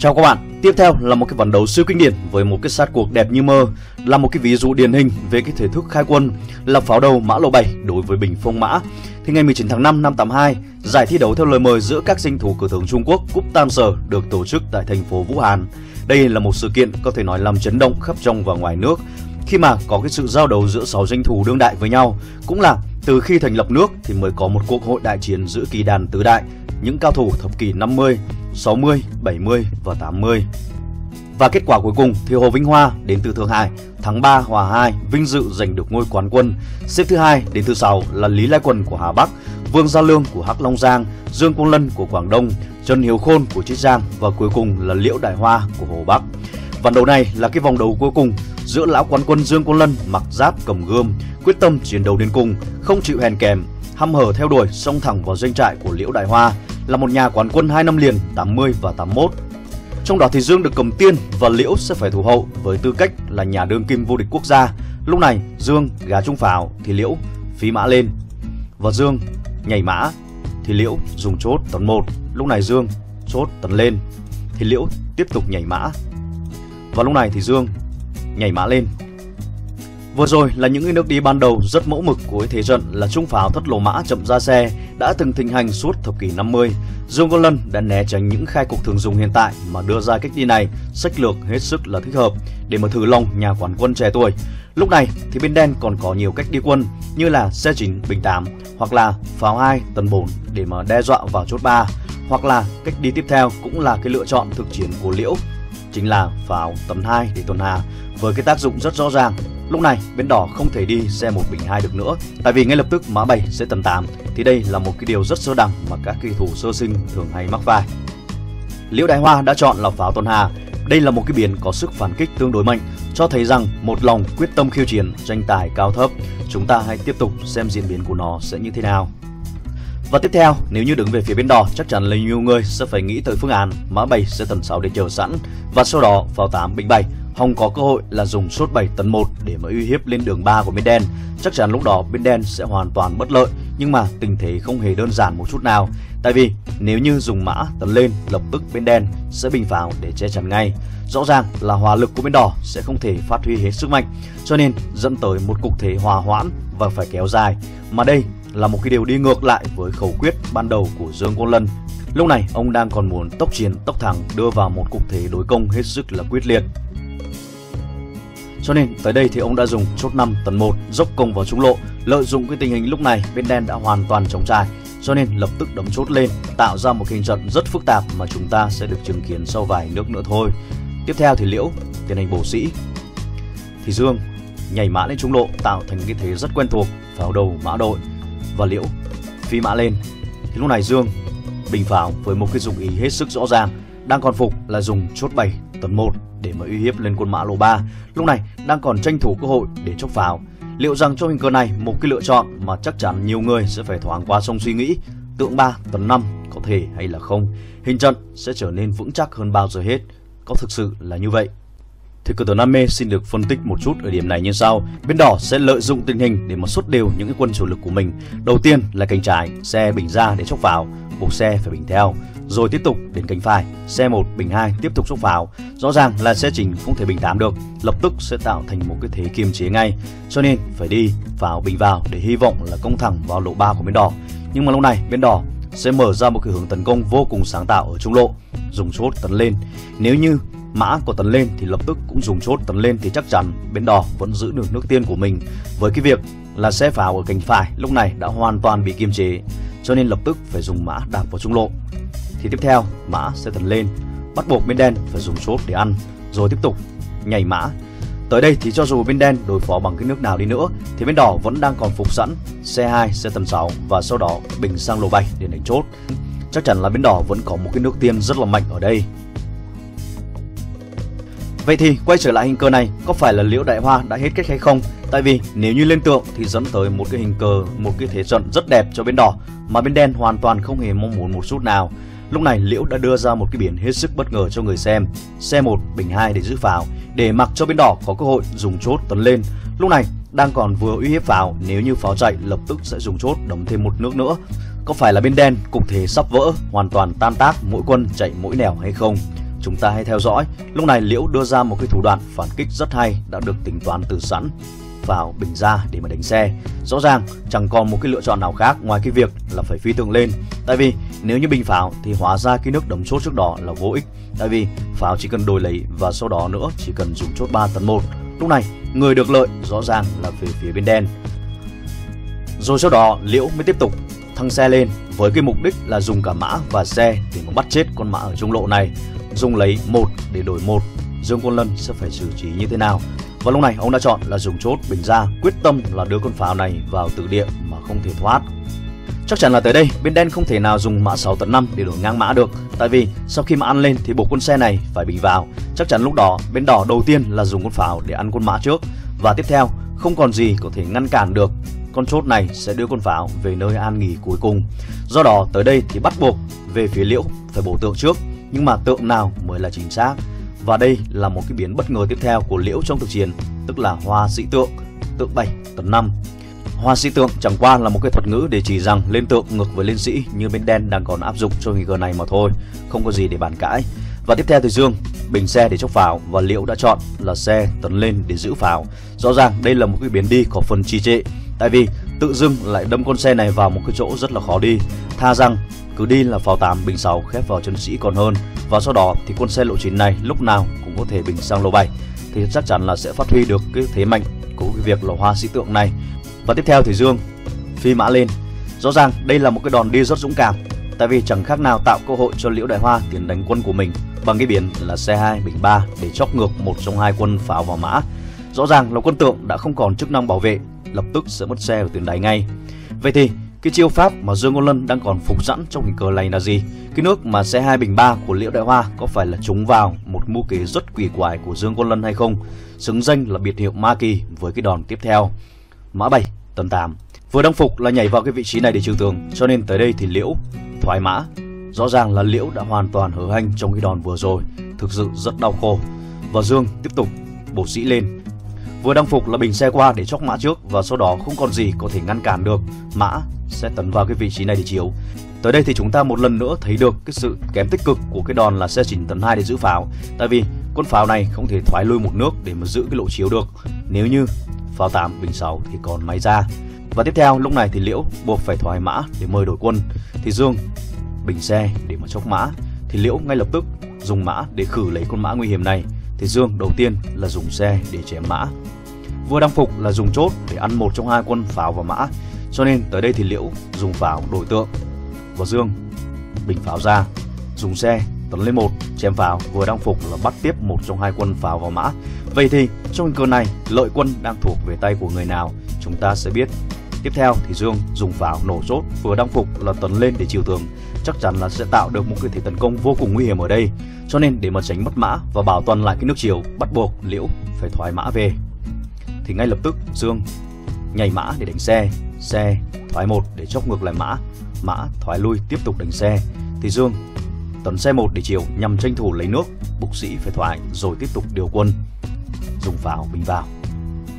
Chào các bạn, tiếp theo là một cái ván đấu siêu kinh điển với một cái sát cuộc đẹp như mơ Là một cái ví dụ điển hình về cái thể thức khai quân là pháo đầu mã lộ 7 đối với bình phong mã. Thì ngày 19 tháng 5 năm 82, giải thi đấu theo lời mời giữa các danh thủ cử tướng Trung Quốc Cúp Tam Sở được tổ chức tại thành phố Vũ Hán. Đây là một sự kiện có thể nói làm chấn động khắp trong và ngoài nước. Khi mà có cái sự giao đấu giữa 6 danh thủ đương đại với nhau cũng là từ khi thành lập nước thì mới có một cuộc hội đại chiến giữa kỳ đàn tứ đại những cao thủ thập kỷ 50, 60, 70 và 80. Và kết quả cuối cùng thì Hồ Vinh Hoa đến từ Thượng Hải, tháng 3 hòa 2, vinh dự giành được ngôi quán quân. Xếp thứ hai đến thứ sáu là Lý Lai Quần của Hà Bắc, Vương Gia Lương của Hắc Long Giang, Dương Quang Lân của Quảng Đông, Trần Hiếu Khôn của Chiết Giang và cuối cùng là Liễu Đại Hoa của Hồ Bắc. Vòng đấu này là cái vòng đấu cuối cùng giữa lão quán quân Dương Quang Lân mặc giáp cầm gươm, quyết tâm chiến đấu đến cùng, không chịu hèn kèm, hăm hở theo đuổi xông thẳng vào doanh trại của Liễu Đại Hoa, là một nhà quán quân hai năm liền 80 và 81. Trong đó thì Dương được cầm tiên và Liễu sẽ phải thủ hậu với tư cách là nhà đương kim vô địch quốc gia. Lúc này, Dương gá trung pháo thì Liễu phí mã lên và Dương nhảy mã thì Liễu dùng chốt tấn 1. Lúc này Dương chốt tấn lên thì Liễu tiếp tục nhảy mã. Và lúc này thì Dương nhảy mã lên Vừa rồi là những nước đi ban đầu rất mẫu mực của thế trận là trung pháo thất lỗ mã chậm ra xe, đã từng thịnh hành suốt thập kỷ 50. Dương Văn đã né tránh những khai cục thường dùng hiện tại mà đưa ra cách đi này sách lược hết sức là thích hợp để mà thử lòng nhà quản quân trẻ tuổi. Lúc này thì bên đen còn có nhiều cách đi quân như là xe 9 bình 8 hoặc là pháo 2 tấn 4 để mà đe dọa vào chốt 3 hoặc là cách đi tiếp theo cũng là cái lựa chọn thực chiến của Liễu, chính là pháo tấn 2 để tuần hà với cái tác dụng rất rõ ràng Lúc này bên đỏ không thể đi xe một bình hai được nữa Tại vì ngay lập tức mã 7 sẽ tầm 8 Thì đây là một cái điều rất sơ đẳng mà các kỳ thủ sơ sinh thường hay mắc phải. Liễu Đại Hoa đã chọn là pháo tuần hà. Đây là một cái biển có sức phản kích tương đối mạnh Cho thấy rằng một lòng quyết tâm khiêu chiến tranh tài cao thấp. Chúng ta hãy tiếp tục xem diễn biến của nó sẽ như thế nào. Và tiếp theo, nếu như đứng về phía bên đỏ, chắc chắn là nhiều người sẽ phải nghĩ tới phương án mã 7 sẽ tần 6 để chờ sẵn. Và sau đó pháo 8 bình 7 Hồng có cơ hội là dùng sốt 7 tấn 1 để mà uy hiếp lên đường 3 của bên đen. Chắc chắn lúc đó bên đen sẽ hoàn toàn bất lợi, nhưng mà tình thế không hề đơn giản một chút nào. Tại vì nếu như dùng mã tấn lên, lập tức bên đen sẽ bình pháo để che chắn ngay. Rõ ràng là hòa lực của bên đỏ sẽ không thể phát huy hết sức mạnh, cho nên dẫn tới một cục thế hòa hoãn và phải kéo dài. Mà đây là một cái điều đi ngược lại với khẩu quyết ban đầu của Dương Quang Lân. Lúc này ông đang còn muốn tốc chiến tốc thẳng đưa vào một cục thế đối công hết sức là quyết liệt. Cho nên tới đây thì ông đã dùng chốt 5 tấn 1 dốc công vào trung lộ, lợi dụng cái tình hình lúc này bên đen đã hoàn toàn chống trải, cho nên lập tức đấm chốt lên, tạo ra một hình trận rất phức tạp mà chúng ta sẽ được chứng kiến sau vài nước nữa thôi. Tiếp theo thì Liễu tiến hành bổ sĩ. Thì Dương nhảy mã lên trung lộ tạo thành cái thế rất quen thuộc vào đầu mã đội và Liễu phi mã lên. Thì lúc này Dương bình pháo với một cái dụng ý hết sức rõ ràng, đang còn phục là dùng chốt 7 tấn 1 để mà uy hiếp lên quân mã lô 3. Lúc này, đang còn tranh thủ cơ hội để chốc pháo. Liệu rằng trong hình cờ này một cái lựa chọn mà chắc chắn nhiều người sẽ phải thoáng qua sông suy nghĩ, tượng 3 tấn 5 có thể hay là không. Hình trận sẽ trở nên vững chắc hơn bao giờ hết. Có thực sự là như vậy? Thì cờ tướng Nam Mê xin được phân tích một chút ở điểm này như sau. Bên đỏ sẽ lợi dụng tình hình để mà xuất đều những cái quân chủ lực của mình. Đầu tiên là cánh trái, xe bình ra để chốc vào, buộc xe phải bình theo rồi tiếp tục đến cánh phải, xe 1 bình 2 tiếp tục xúc vào. Rõ ràng là xe chỉnh không thể bình 8 được, lập tức sẽ tạo thành một cái thế kiềm chế ngay. Cho nên phải đi vào bình vào để hy vọng là công thẳng vào lộ 3 của bên đỏ. Nhưng mà lúc này bên đỏ sẽ mở ra một cái hướng tấn công vô cùng sáng tạo ở trung lộ, dùng chốt tấn lên. Nếu như mã của tấn lên thì lập tức cũng dùng chốt tấn lên thì chắc chắn bên đỏ vẫn giữ được nước tiên của mình. Với cái việc là xe pháo ở cánh phải lúc này đã hoàn toàn bị kiềm chế, cho nên lập tức phải dùng mã đạp vào trung lộ. Thì tiếp theo, mã sẽ tấn lên, bắt buộc bên đen phải dùng chốt để ăn, rồi tiếp tục nhảy mã. Tới đây thì cho dù bên đen đối phó bằng cái nước nào đi nữa, thì bên đỏ vẫn đang còn phục sẵn. Xe 2 xe tầm 6 và sau đó bình sang lô bay để đánh chốt. Chắc chắn là bên đỏ vẫn có một cái nước tiên rất là mạnh ở đây. Vậy thì quay trở lại hình cờ này có phải là Liễu Đại Hoa đã hết cách hay không? Tại vì nếu như lên tượng thì dẫn tới một cái hình cờ, một cái thế trận rất đẹp cho bên đỏ mà bên đen hoàn toàn không hề mong muốn một chút nào. Lúc này Liễu đã đưa ra một cái biển hết sức bất ngờ cho người xem. Xe 1, bình 2 để giữ pháo, để mặc cho bên đỏ có cơ hội dùng chốt tấn lên. Lúc này đang còn vừa uy hiếp pháo, nếu như pháo chạy lập tức sẽ dùng chốt đóng thêm một nước nữa. Có phải là bên đen cục thế sắp vỡ, hoàn toàn tan tác, mỗi quân chạy mỗi nẻo hay không? Chúng ta hãy theo dõi. Lúc này Liễu đưa ra một cái thủ đoạn phản kích rất hay đã được tính toán từ sẵn vào bình ra để mà đánh xe. Rõ ràng, chẳng còn một cái lựa chọn nào khác ngoài cái việc là phải phi tượng lên. Tại vì nếu như bình pháo thì hóa ra cái nước đấm chốt trước đó là vô ích. Tại vì pháo chỉ cần đổi lấy và sau đó nữa chỉ cần dùng chốt 3 tấn 1. Lúc này, người được lợi rõ ràng là về phía bên đen. Rồi sau đó, Liễu mới tiếp tục thăng xe lên với cái mục đích là dùng cả mã và xe để mà bắt chết con mã ở trung lộ này. Dùng lấy một để đổi một. Dương Quân Lân sẽ phải xử trí như thế nào? Và lúc này, ông đã chọn là dùng chốt bình ra, quyết tâm là đưa con pháo này vào tử địa mà không thể thoát. Chắc chắn là tới đây, bên đen không thể nào dùng mã 6 tận 5 để đổi ngang mã được. Tại vì sau khi mà ăn lên thì bộ quân xe này phải bình vào. Chắc chắn lúc đó, bên đỏ đầu tiên là dùng con pháo để ăn con mã trước. Và tiếp theo, không còn gì có thể ngăn cản được con chốt này sẽ đưa con pháo về nơi an nghỉ cuối cùng. Do đó tới đây thì bắt buộc về phía liễu phải bổ tượng trước, nhưng mà tượng nào mới là chính xác. Và đây là một cái biến bất ngờ tiếp theo của liễu trong thực chiến, tức là hoa sĩ tượng, tượng 7 tấn 5. Hoa sĩ tượng chẳng qua là một cái thuật ngữ để chỉ rằng lên tượng ngược với lên sĩ như bên đen đang còn áp dụng cho nghi cơ này mà thôi, không có gì để bàn cãi. Và tiếp theo thì Dương, bình xe để chốc pháo và Liễu đã chọn là xe tấn lên để giữ pháo. Rõ ràng đây là một cái biến đi có phần trì trệ Tại vì tự dưng lại đâm con xe này vào một cái chỗ rất là khó đi. Tha rằng cứ đi là pháo 8 bình 6 khép vào chân sĩ còn hơn. Và sau đó thì con xe lộ trình này lúc nào cũng có thể bình sang lô 7 Thì chắc chắn là sẽ phát huy được cái thế mạnh của cái việc là hoa sĩ tượng này. Và tiếp theo thì Dương, phi mã lên. Rõ ràng đây là một cái đòn đi rất dũng cảm, Tại vì chẳng khác nào tạo cơ hội cho Liễu Đại Hoa tiến đánh quân của mình bằng cái biến là xe 2 bình 3 để chóc ngược một trong hai quân pháo vào mã. Rõ ràng là quân tượng đã không còn chức năng bảo vệ lập tức sẽ mất xe ở tuyến đáy ngay. Vậy thì cái chiêu pháp mà Dương Ngôn Lân đang còn phục sẵn trong hình cờ này là gì? Cái nước mà xe hai bình ba của Liễu Đại Hoa có phải là trúng vào một mưu kế rất quỷ quái của Dương Ngôn Lân hay không? Xứng danh là biệt hiệu Ma Kỳ với cái đòn tiếp theo. Mã 7, tấn 8. Vừa đăng phục là nhảy vào cái vị trí này để trừ tường, cho nên tới đây thì Liễu thoái mã. Rõ ràng là Liễu đã hoàn toàn hở hanh trong cái đòn vừa rồi, thực sự rất đau khổ. Và Dương tiếp tục bổ sĩ lên Vừa đăng phục là bình xe qua để chóc mã trước và sau đó không còn gì có thể ngăn cản được. Mã sẽ tấn vào cái vị trí này để chiếu. Tới đây thì chúng ta một lần nữa thấy được cái sự kém tích cực của cái đòn là xe chỉnh tấn 2 để giữ pháo. Tại vì con pháo này không thể thoái lui một nước để mà giữ cái lộ chiếu được. Nếu như pháo 8 bình 6 thì còn máy ra. Và tiếp theo, lúc này thì Liễu buộc phải thoái mã để mời đổi quân. Thì Dương, bình xe để mà chốc mã. Thì Liễu ngay lập tức dùng mã để khử lấy con mã nguy hiểm này thì Dương đầu tiên là dùng xe để chém mã. vua đăng phục là dùng chốt để ăn một trong hai quân pháo và mã, cho nên tới đây thì Liễu dùng pháo đổi tượng. Và Dương bình pháo ra, dùng xe tấn lên một chém pháo vừa đăng phục là bắt tiếp một trong hai quân pháo vào mã. Vậy thì trong cơn này lợi quân đang thuộc về tay của người nào chúng ta sẽ biết. Tiếp theo thì Dương dùng pháo nổ rốt vừa đăng phục là tấn lên để chiều tường chắc chắn là sẽ tạo được một cái thế tấn công vô cùng nguy hiểm ở đây. Cho nên để mà tránh mất mã và bảo toàn lại cái nước chiều, bắt buộc Liễu phải thoái mã về. Thì ngay lập tức Dương nhảy mã để đánh xe, xe thoái một để chốc ngược lại mã, mã thoái lui tiếp tục đánh xe. Thì Dương tấn xe một để chiều nhằm tranh thủ lấy nước, bục sĩ phải thoái rồi tiếp tục điều quân, dùng pháo bình vào.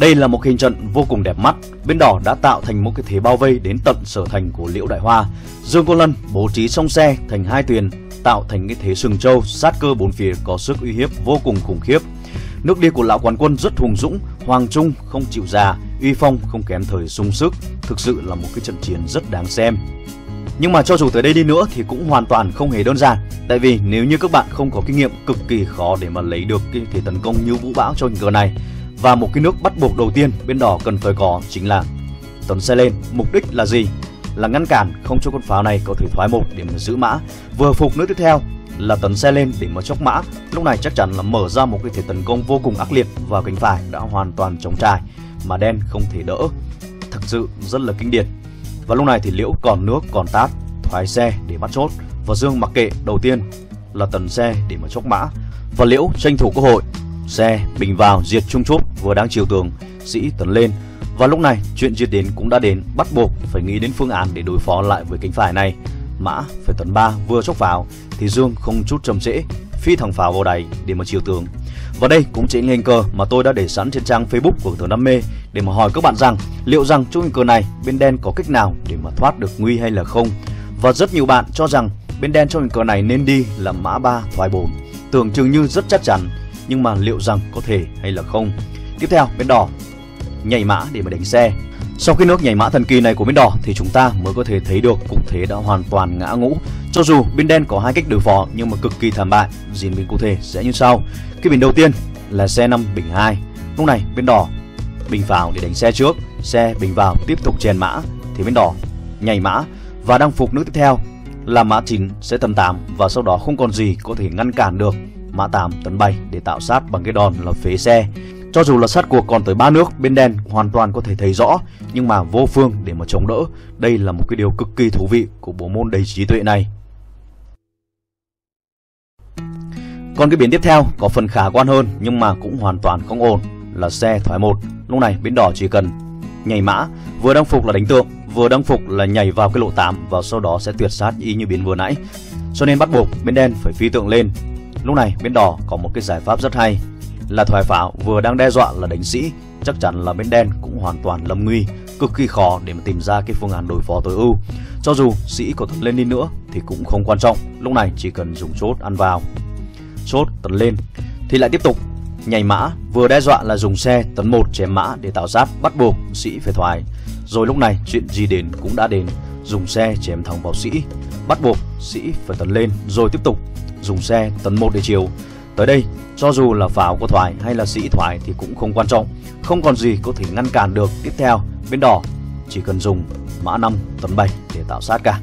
Đây là một hình trận vô cùng đẹp mắt, bên đỏ đã tạo thành một cái thế bao vây đến tận sở thành của Liễu Đại Hoa. Dương Côn Lân bố trí song xe thành hai thuyền, tạo thành cái thế sừng châu sát cơ bốn phía có sức uy hiếp vô cùng khủng khiếp. Nước đi của lão quán quân rất hùng dũng, hoàng trung không chịu già, uy phong không kém thời sung sức, thực sự là một cái trận chiến rất đáng xem. Nhưng mà cho dù tới đây đi nữa thì cũng hoàn toàn không hề đơn giản Tại vì nếu như các bạn không có kinh nghiệm cực kỳ khó để mà lấy được cái thế tấn công như vũ bão cho cờ này và một cái nước bắt buộc đầu tiên bên đỏ cần phải có chính là tấn xe lên. Mục đích là gì? Là ngăn cản không cho con pháo này có thể thoái một để mà giữ mã. Vừa phục nước tiếp theo là tấn xe lên để mà chốc mã. Lúc này chắc chắn là mở ra một cái thể tấn công vô cùng ác liệt vào cánh phải đã hoàn toàn chống trải mà đen không thể đỡ. Thực sự rất là kinh điển. Và lúc này thì Liễu còn nước, còn tát, thoái xe để bắt chốt và Dương mặc kệ, đầu tiên là tấn xe để mà chốc mã và Liễu tranh thủ cơ hội Xe bình vào diệt trung chốt vừa đang chiều tường, sĩ tấn lên. Và lúc này chuyện diệt đến cũng đã đến, bắt buộc phải nghĩ đến phương án để đối phó lại với cánh phải này. Mã phải tấn 3 vừa chốc vào thì Dương không chút trầm trễ, phi thẳng pháo vào đáy để mà chiều tường. Và đây cũng chính là hình cờ mà tôi đã để sẵn trên trang Facebook của Tường Đam Mê để mà hỏi các bạn rằng liệu rằng trong hình cờ này bên đen có cách nào để mà thoát được nguy hay là không. Và rất nhiều bạn cho rằng bên đen trong hình cờ này nên đi là mã 3 thoái 4 tưởng chừng như rất chắc chắn, nhưng mà liệu rằng có thể hay là không. Tiếp theo, bên đỏ nhảy mã để mà đánh xe. Sau khi nước nhảy mã thần kỳ này của bên đỏ thì chúng ta mới có thể thấy được cục thế đã hoàn toàn ngã ngũ. Cho dù bên đen có hai cách đối phó nhưng mà cực kỳ thảm bại. Diễn biến cụ thể sẽ như sau. Cái bình đầu tiên là xe 5 bình 2. Lúc này bên đỏ bình vào để đánh xe trước, xe bình vào tiếp tục chèn mã thì bên đỏ nhảy mã và đăng phục nước tiếp theo là mã 9 sẽ tầm 8 và sau đó không còn gì có thể ngăn cản được mã 8 tấn bay để tạo sát bằng cái đòn là phế xe. Cho dù là sát cuộc còn tới ba nước, bên đen hoàn toàn có thể thấy rõ, nhưng mà vô phương để mà chống đỡ. Đây là một cái điều cực kỳ thú vị của bộ môn đầy trí tuệ này. Còn cái biến tiếp theo có phần khả quan hơn nhưng mà cũng hoàn toàn không ổn là xe thoái một. Lúc này bên đỏ chỉ cần nhảy mã, vừa đăng phục là đánh tượng, vừa đăng phục là nhảy vào cái lộ 8 và sau đó sẽ tuyệt sát y như biến vừa nãy. Cho nên bắt buộc bên đen phải phi tượng lên. Lúc này bên đỏ có một cái giải pháp rất hay là thoái pháo vừa đang đe dọa là đánh sĩ, chắc chắn là bên đen cũng hoàn toàn lâm nguy, cực kỳ khó để mà tìm ra cái phương án đối phó tối ưu. Cho dù sĩ có tấn lên đi nữa thì cũng không quan trọng, lúc này chỉ cần dùng chốt ăn vào. Chốt tấn lên thì lại tiếp tục nhảy mã, vừa đe dọa là dùng xe tấn một chém mã để tạo giáp bắt buộc sĩ phải thoái. Rồi lúc này chuyện gì đến cũng đã đến, dùng xe chém thẳng vào sĩ, bắt buộc sĩ phải tấn lên rồi tiếp tục dùng xe tấn một để chiều Tới đây, cho dù là pháo của thoại hay là sĩ thoại thì cũng không quan trọng, không còn gì có thể ngăn cản được. Tiếp theo, bên đỏ chỉ cần dùng mã 5 tấn 7 để tạo sát cả.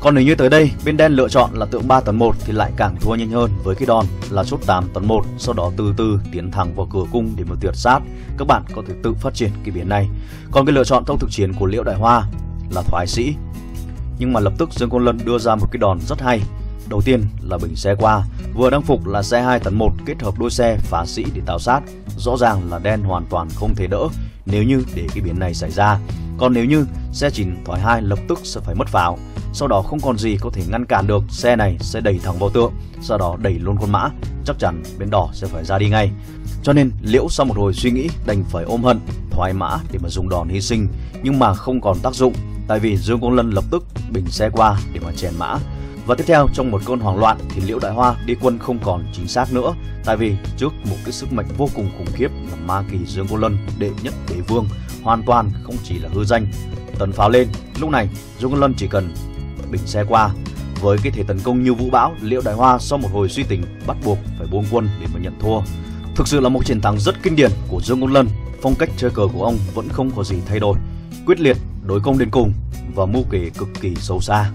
Còn nếu như tới đây, bên đen lựa chọn là tượng 3 tấn 1 thì lại càng thua nhanh hơn với cái đòn là chốt 8 tấn 1, sau đó từ từ tiến thẳng vào cửa cung để mà tuyệt sát. Các bạn có thể tự phát triển cái biến này. Còn cái lựa chọn trong thực chiến của Liễu Đại Hoa là thoái sĩ. Nhưng mà lập tức Dương Côn Lân đưa ra một cái đòn rất hay Đầu tiên là bình xe qua, vừa đăng phục là xe 2 tấn 1 kết hợp đôi xe phá sĩ để tạo sát. Rõ ràng là đen hoàn toàn không thể đỡ nếu như để cái biến này xảy ra. Còn nếu như xe 9 thoái hai lập tức sẽ phải mất pháo, sau đó không còn gì có thể ngăn cản được, xe này sẽ đẩy thẳng vào tượng, sau đó đẩy luôn con mã, chắc chắn bên đỏ sẽ phải ra đi ngay. Cho nên Liễu sau một hồi suy nghĩ đành phải ôm hận, thoái mã để mà dùng đòn hy sinh, nhưng mà không còn tác dụng, tại vì Dương Công Lân lập tức bình xe qua để mà chèn mã. Và tiếp theo trong một cơn hoảng loạn thì Liễu Đại Hoa đi quân không còn chính xác nữa. Tại vì trước một cái sức mạnh vô cùng khủng khiếp là Ma Kỳ Dương Cô Lân đệ nhất đế vương Hoàn toàn không chỉ là hư danh. Tấn pháo lên, lúc này Dương Cô Lân chỉ cần bình xe qua. Với cái thể tấn công như vũ bão, Liễu Đại Hoa sau một hồi suy tính bắt buộc phải buông quân để mà nhận thua. Thực sự là một chiến thắng rất kinh điển của Dương công Lân. Phong cách chơi cờ của ông vẫn không có gì thay đổi. Quyết liệt, đối công đến cùng và mưu kế cực kỳ sâu xa.